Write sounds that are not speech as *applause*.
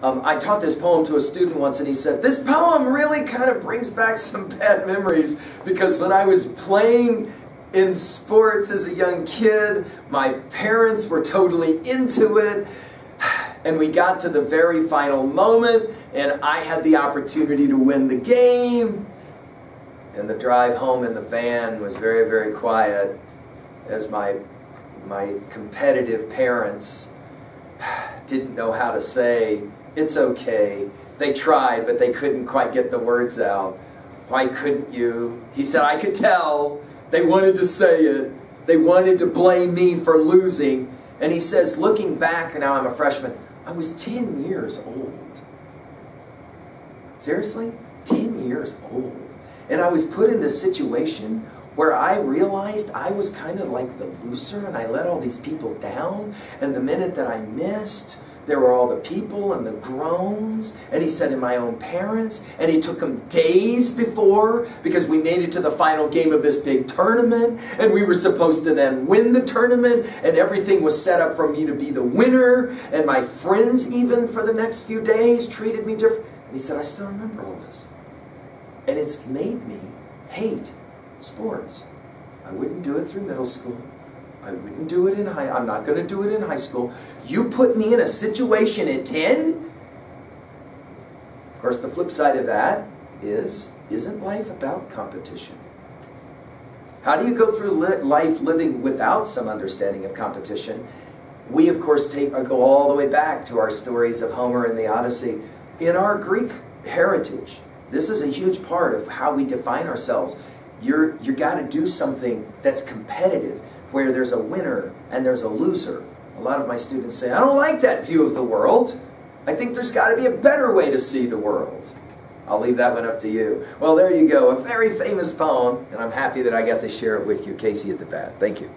Um, I taught this poem to a student once, and he said, This poem really kind of brings back *laughs* some bad memories because when I was playing in sports as a young kid, my parents were totally into it. And we got to the very final moment, and I had the opportunity to win the game. And the drive home in the van was very, very quiet as my, my competitive parents didn't know how to say, it's okay. They tried, but they couldn't quite get the words out. Why couldn't you? He said, I could tell. They wanted to say it. They wanted to blame me for losing. And he says, looking back, now I'm a freshman, I was 10 years old. Seriously? 10 years old. And I was put in this situation where I realized I was kind of like the loser and I let all these people down. And the minute that I missed, there were all the people and the groans, and he said, and my own parents, and he took them days before because we made it to the final game of this big tournament, and we were supposed to then win the tournament, and everything was set up for me to be the winner, and my friends, even for the next few days, treated me different. And he said, I still remember all this. And it's made me hate sports. I wouldn't do it through middle school. I wouldn't do it in high, I'm not going to do it in high school. You put me in a situation at 10? Of course, the flip side of that is, isn't life about competition? How do you go through li life living without some understanding of competition? We, of course, take, go all the way back to our stories of Homer and the Odyssey. In our Greek heritage, this is a huge part of how we define ourselves. You're, you got to do something that's competitive where there's a winner and there's a loser. A lot of my students say, I don't like that view of the world. I think there's got to be a better way to see the world. I'll leave that one up to you. Well, there you go. A very famous poem, and I'm happy that I got to share it with you. Casey at the bat. Thank you.